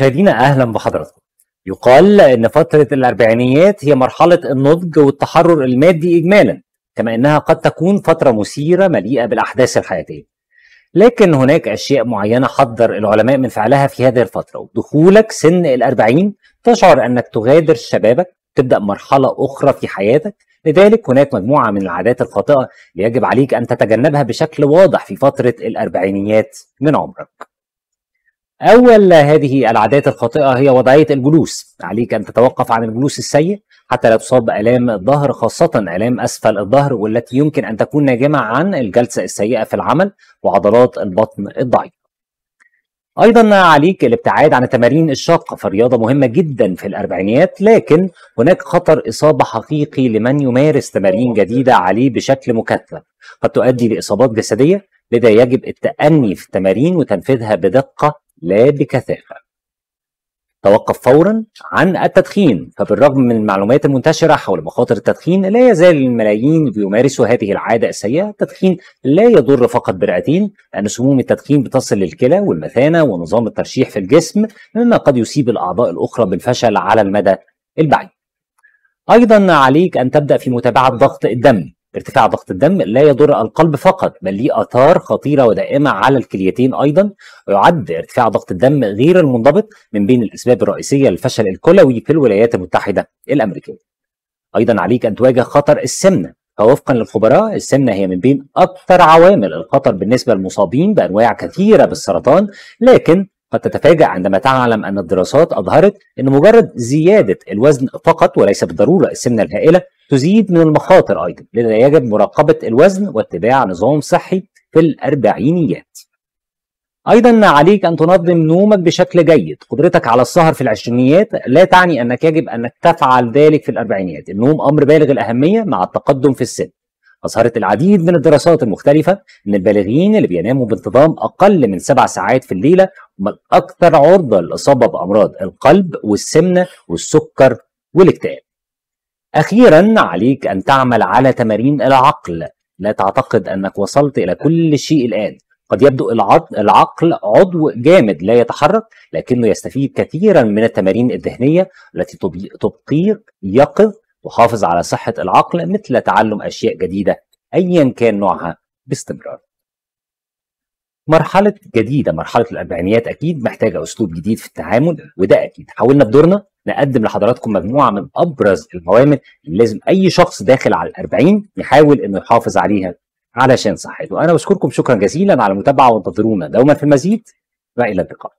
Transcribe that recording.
مشاهدينا أهلا بحضراتكم. يقال إن فترة الأربعينيات هي مرحلة النضج والتحرر المادي اجمالا، كما إنها قد تكون فترة مثيرة مليئة بالأحداث الحياتية. لكن هناك أشياء معينة حذر العلماء من فعلها في هذه الفترة، ودخولك سن الأربعين تشعر أنك تغادر شبابك، تبدأ مرحلة أخرى في حياتك، لذلك هناك مجموعة من العادات الخاطئة يجب عليك أن تتجنبها بشكل واضح في فترة الأربعينيات من عمرك. أول هذه العادات الخاطئة هي وضعية الجلوس. عليك أن تتوقف عن الجلوس السيء حتى لا تصاب بآلام الظهر خاصة آلام أسفل الظهر والتي يمكن أن تكون ناجمة عن الجلسة السيئة في العمل وعضلات البطن الضعيفة. أيضا عليك الابتعاد عن التمارين الشاقة فالرياضة مهمة جدا في الأربعينيات لكن هناك خطر إصابة حقيقي لمن يمارس تمارين جديدة عليه بشكل مكثف قد تؤدي لإصابات جسدية لذا يجب التأني في التمارين وتنفيذها بدقة لا بكثافة. توقف فورا عن التدخين فبالرغم من المعلومات المنتشرة حول مخاطر التدخين لا يزال الملايين بيمارسوا هذه العادة السيئة. التدخين لا يضر فقط برئتين لأن سموم التدخين بتصل للكلى والمثانة ونظام الترشيح في الجسم مما قد يصيب الأعضاء الأخرى بالفشل على المدى البعيد. أيضا عليك أن تبدأ في متابعة ضغط الدم. ارتفاع ضغط الدم لا يضر القلب فقط بل ليه آثار خطيرة ودائمة على الكليتين أيضا ويعد ارتفاع ضغط الدم غير المنضبط من بين الأسباب الرئيسية للفشل الكلوي في الولايات المتحدة الأمريكية. أيضا عليك أن تواجه خطر السمنة فوفقا للخبراء السمنة هي من بين أكثر عوامل الخطر بالنسبة للمصابين بأنواع كثيرة بالسرطان لكن قد تتفاجأ عندما تعلم أن الدراسات أظهرت أن مجرد زيادة الوزن فقط وليس بالضرورة السمنة الهائلة تزيد من المخاطر أيضا لذا يجب مراقبة الوزن واتباع نظام صحي في الأربعينيات. أيضا عليك أن تنظم نومك بشكل جيد. قدرتك على السهر في العشرينيات لا تعني أنك يجب أنك تفعل ذلك في الأربعينيات. النوم أمر بالغ الأهمية مع التقدم في السن. أظهرت العديد من الدراسات المختلفة أن البالغين اللي بيناموا بانتظام أقل من سبع ساعات في الليلة هم الأكثر عرضة للإصابة بأمراض القلب والسمنة والسكر والاكتئاب. أخيرا عليك أن تعمل على تمارين العقل لا تعتقد أنك وصلت إلى كل شيء الآن قد يبدو العقل عضو جامد لا يتحرك لكنه يستفيد كثيرا من التمارين الذهنية التي تبقيك يقظ تحافظ على صحة العقل مثل تعلم أشياء جديدة أيا كان نوعها باستمرار. مرحلة جديدة مرحلة الأربعينيات أكيد محتاجة أسلوب جديد في التعامل وده أكيد. حاولنا بدورنا نقدم لحضراتكم مجموعة من أبرز العوامل اللي لازم أي شخص داخل على الأربعين يحاول إنه يحافظ عليها علشان صحته. أنا بشكركم شكرا جزيلا على المتابعة وانتظرونا دوما في المزيد وإلى اللقاء.